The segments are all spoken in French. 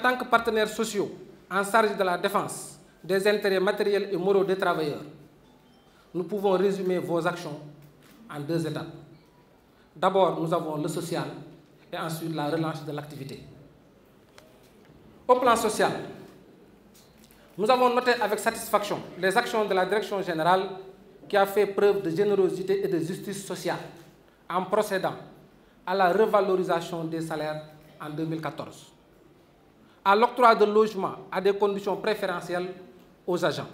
tant que partenaires sociaux en charge de la défense des intérêts matériels et moraux des travailleurs, nous pouvons résumer vos actions en deux étapes. D'abord, nous avons le social et ensuite la relance de l'activité. Au plan social, nous avons noté avec satisfaction les actions de la Direction générale qui a fait preuve de générosité et de justice sociale en procédant à la revalorisation des salaires en 2014, à l'octroi de logements à des conditions préférentielles aux agents,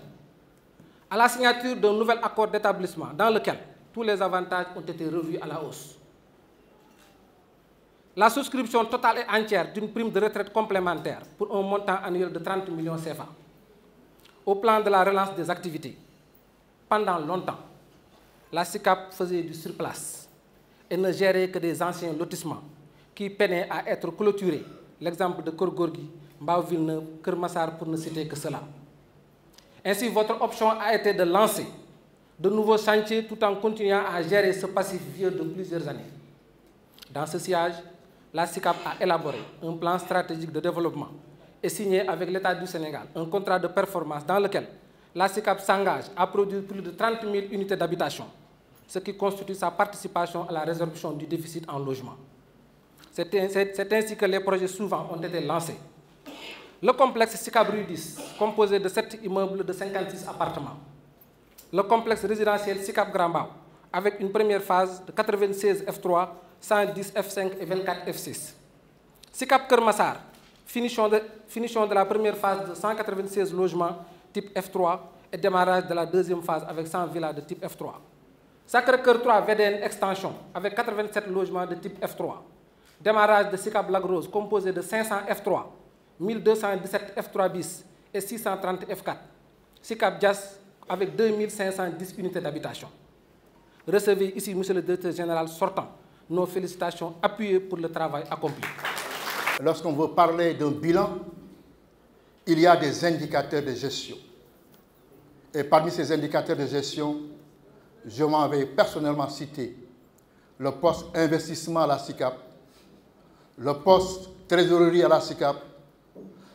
à la signature d'un nouvel accord d'établissement dans lequel tous les avantages ont été revus à la hausse, la souscription totale et entière d'une prime de retraite complémentaire pour un montant annuel de 30 millions CFA, au plan de la relance des activités. Pendant longtemps, la SICAP faisait du surplace et ne gérait que des anciens lotissements qui peinaient à être clôturés. L'exemple de Korgorgi, Mbao Villeneuve, Kermassar pour ne citer que cela. Ainsi, votre option a été de lancer de nouveaux chantiers tout en continuant à gérer ce passif vieux de plusieurs années. Dans ce siège, la SICAP a élaboré un plan stratégique de développement et signé avec l'État du Sénégal un contrat de performance dans lequel la SICAP s'engage à produire plus de 30 000 unités d'habitation, ce qui constitue sa participation à la résolution du déficit en logement. C'est ainsi que les projets suivants ont été lancés. Le complexe SICAP Rudis, composé de 7 immeubles de 56 appartements. Le complexe résidentiel SICAP Grambao, avec une première phase de 96 F3, 110 F5 et 24 F6. SICAP Kermassar, finition de, finition la première phase de 196 logements type F3 et démarrage de la deuxième phase avec 100 villas de type F3. Sacré-Cœur 3 VDN extension avec 87 logements de type F3. Démarrage de SICAP Lagrose composé de 500 F3, 1217 F3 bis et 630 F4. SICAP Jazz avec 2510 unités d'habitation. Recevez ici, Monsieur le Directeur Général sortant, nos félicitations appuyées pour le travail accompli. Lorsqu'on veut parler d'un bilan, il y a des indicateurs de gestion. Et parmi ces indicateurs de gestion, je m'en vais personnellement citer le poste investissement à la SICAP, le poste trésorerie à la SICAP,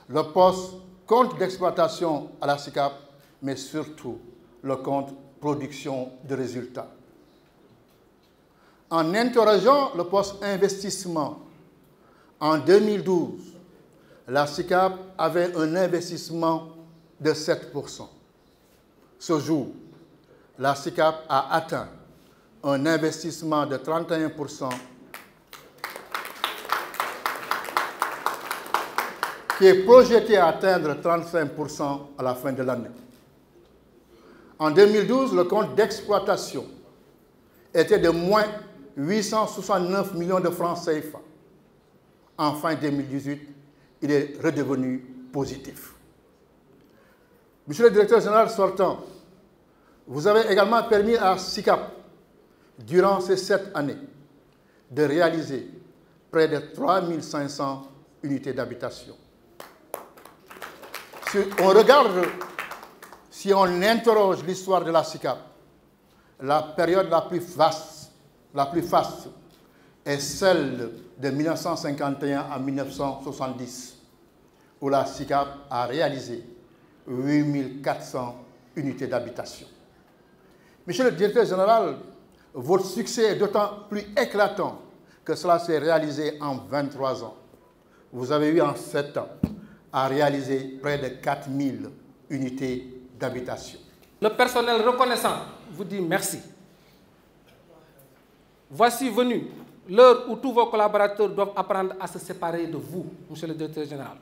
le poste compte d'exploitation à la SICAP, mais surtout le compte production de résultats. En interrogeant le poste investissement en 2012, la SICAP avait un investissement de 7%. Ce jour, la SICAP a atteint un investissement de 31% qui est projeté à atteindre 35% à la fin de l'année. En 2012, le compte d'exploitation était de moins 869 millions de francs CFA. En fin 2018, il est redevenu positif. Monsieur le directeur général sortant, vous avez également permis à SICAP, durant ces sept années, de réaliser près de 3500 unités d'habitation. Si on regarde, si on interroge l'histoire de la SICAP, la période la plus vaste, est celle de 1951 à 1970, où la SICAP a réalisé 8400 unités d'habitation. Monsieur le directeur général, votre succès est d'autant plus éclatant que cela s'est réalisé en 23 ans. Vous avez eu en 7 ans à réaliser près de 4000 unités d'habitation. Le personnel reconnaissant vous dit merci. Voici venu l'heure où tous vos collaborateurs doivent apprendre à se séparer de vous, Monsieur le Directeur Général.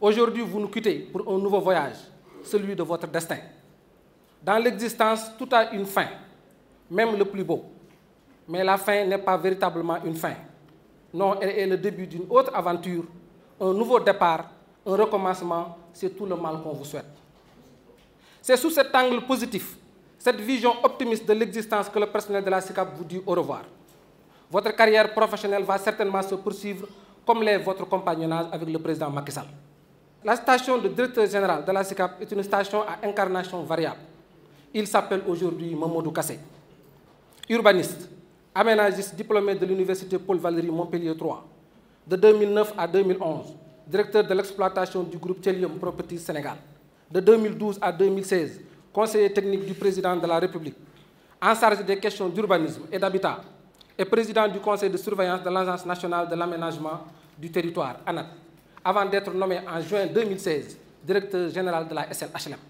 Aujourd'hui, vous nous quittez pour un nouveau voyage, celui de votre destin. Dans l'existence, tout a une fin, même le plus beau. Mais la fin n'est pas véritablement une fin. Non, elle est le début d'une autre aventure, un nouveau départ, un recommencement, c'est tout le mal qu'on vous souhaite. C'est sous cet angle positif, cette vision optimiste de l'existence que le personnel de la SICAP vous dit au revoir. Votre carrière professionnelle va certainement se poursuivre comme l'est votre compagnonnage avec le président Macky Sall. La station de directeur général de la SICAP est une station à incarnation variable. Il s'appelle aujourd'hui Mamadou Kassé. Urbaniste, aménagiste diplômé de l'université Paul Valéry Montpellier 3, de 2009 à 2011, directeur de l'exploitation du groupe Telium Properties Sénégal. De 2012 à 2016, conseiller technique du président de la République, en charge des questions d'urbanisme et d'habitat, et président du conseil de surveillance de l'Agence nationale de l'aménagement du territoire, ANAT, avant d'être nommé en juin 2016 directeur général de la SLHLM.